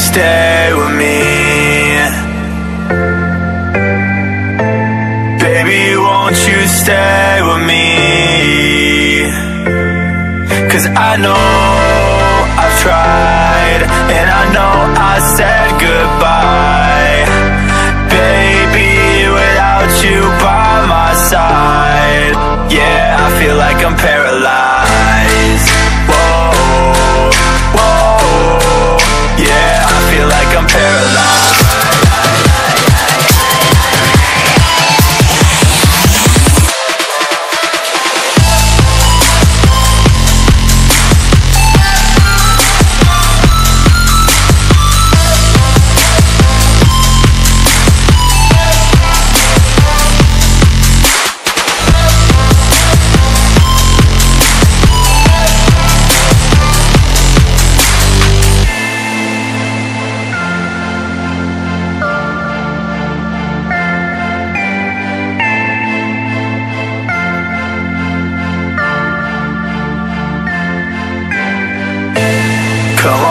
stay with me. Baby, won't you stay with me? Cause I know I've tried,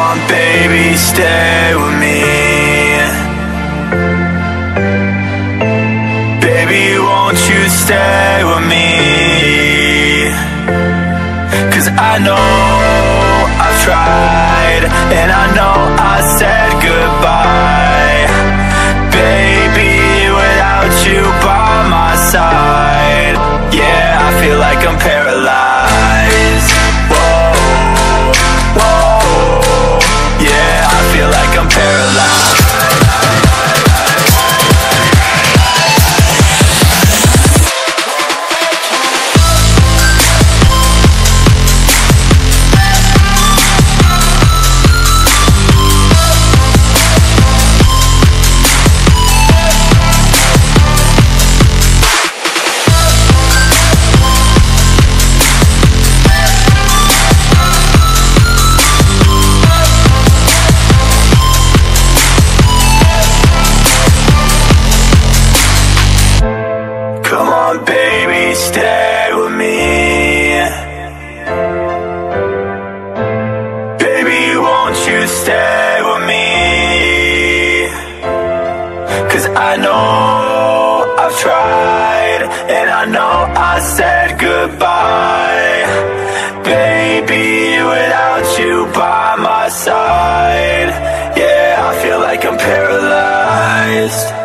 on, baby, stay with me. Baby, won't you stay with me? Cause I know I've tried, and I know I said goodbye. Stay with me. Baby, won't you stay with me? Cause I know I've tried, and I know I said goodbye. Baby, without you by my side, yeah, I feel like I'm paralyzed.